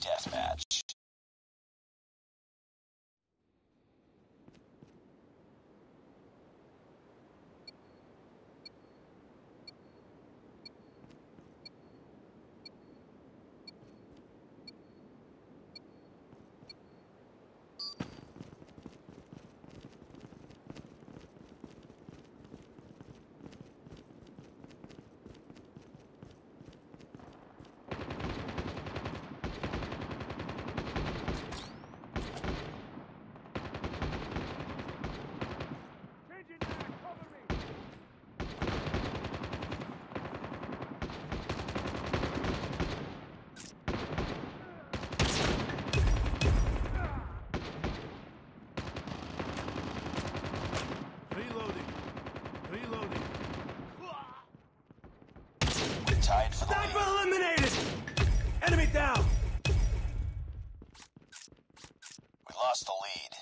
deathmatch. Reloading. Reloading. We tied for the Sniper lead. eliminated! Enemy down! We lost the lead.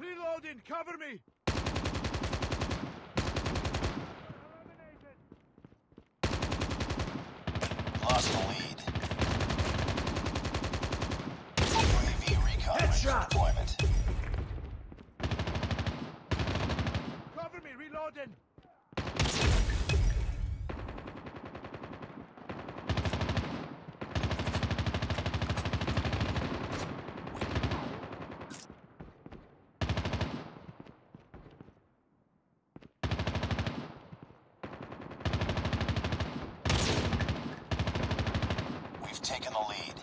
Reloading! Cover me! Lost the lead. UAV recon Headshot. deployment. Cover me! Reloading! We've taken the lead.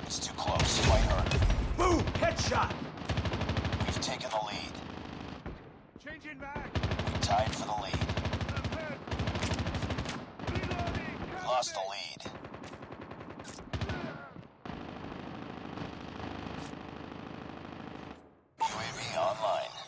It's too close. Fight harder. Boom! Headshot! We've taken the lead. Changing back! We tied for the lead. We lost the lead. UAV online.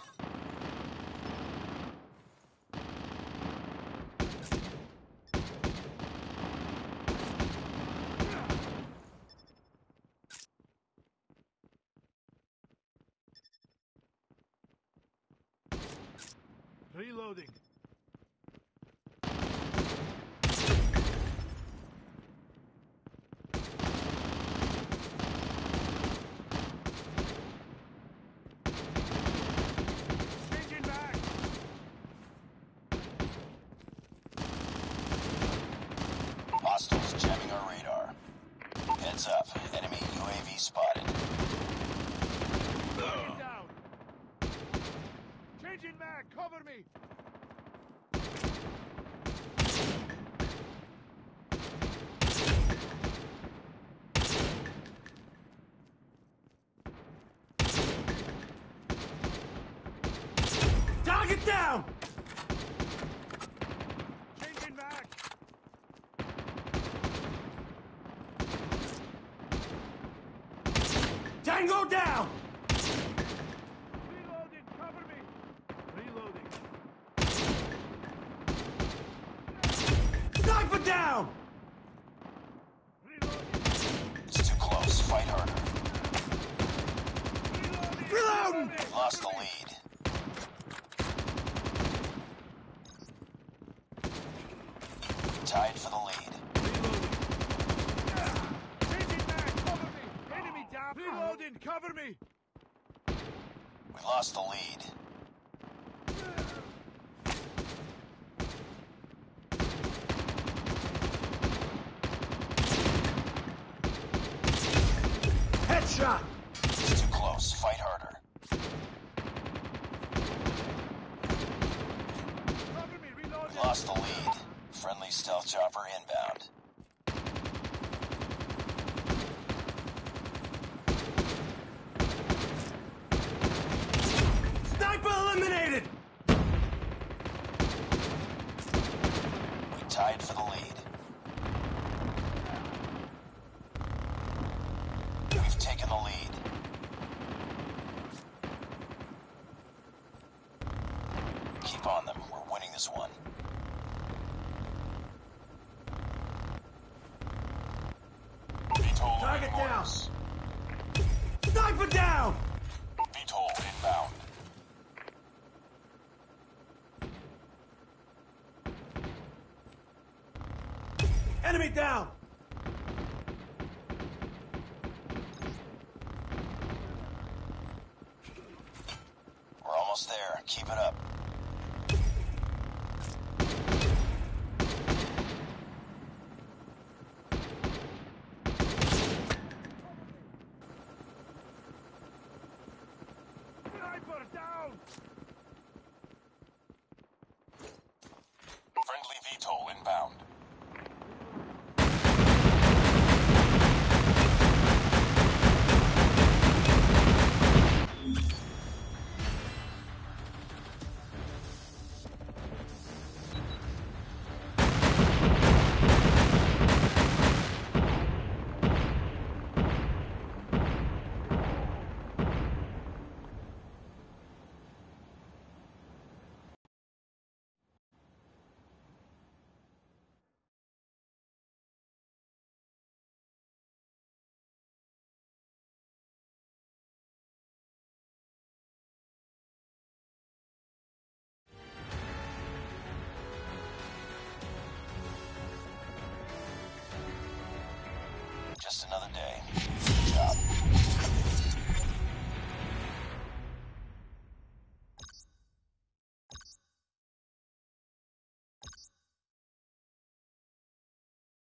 Reloading. Hostiles jamming our radar. Heads up. Enemy UAV spotted. Enemy down! Changing back! Cover me! Target down! Changing back! Tango down! Reloading, cover me! Reloading. Sniper down! Reloading, It's too close. Fight harder. Reloading! Lost the lead. Tied for the lead. Changing back, cover me! Enemy down! Reloading, cover me! We lost the lead. Headshot! It's too close. Fight harder. Cover me, We reloading! Lost the lead. Friendly stealth chopper inbound. Sniper eliminated! We tied for the lead. We've taken the lead. Keep on them. We're winning this one. down! Inbound. Enemy down! We're almost there. Keep it up. Another day.